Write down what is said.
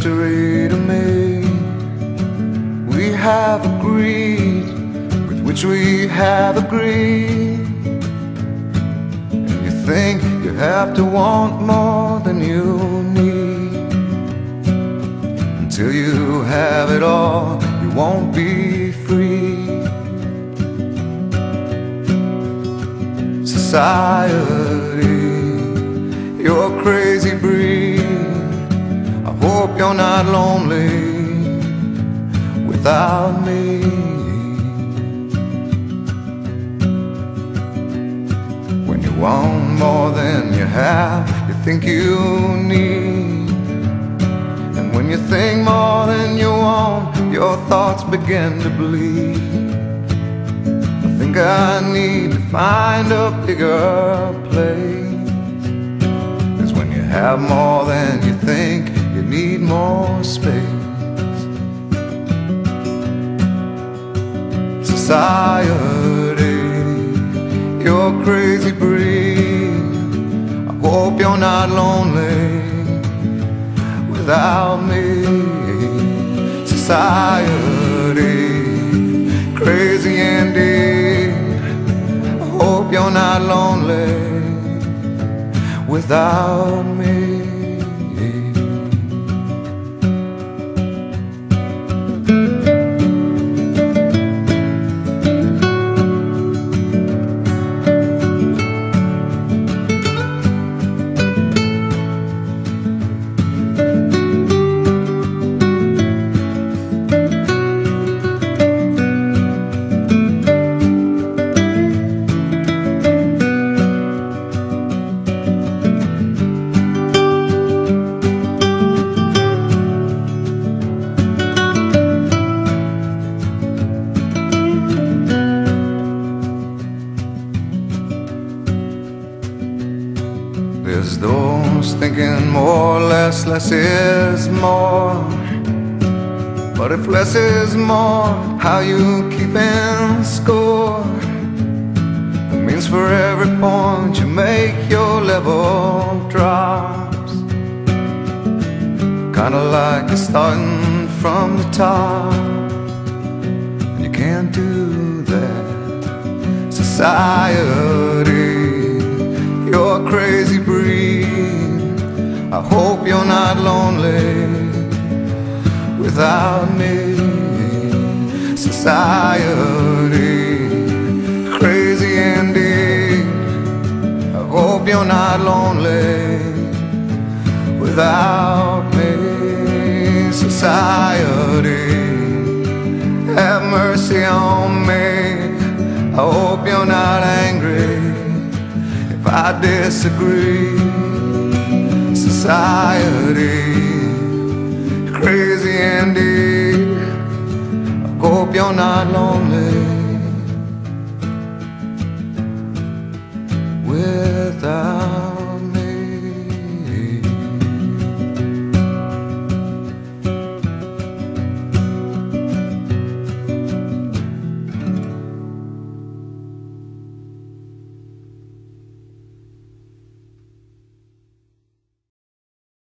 mystery to me. We have agreed with which we have agreed. And you think you have to want more than you need. Until you have it all, you won't be free. Society, you're crazy breed. You're not lonely without me. When you want more than you have, you think you need. And when you think more than you want, your thoughts begin to bleed. I think I need to find a bigger place. Cause when you have more than you think, need more space. Society, you're crazy breed. I hope you're not lonely without me. Society, crazy indeed. I hope you're not lonely without me. There's those thinking more, less, less is more. But if less is more, how you keeping score? It means for every point you make, your level drops. Kinda like you're starting from the top. And you can't do that. Society I hope you're not lonely without me. Society, crazy indeed. I hope you're not lonely without me. Society, have mercy on me. I hope you're not angry if I disagree. Society, crazy indeed. I hope you're not lonely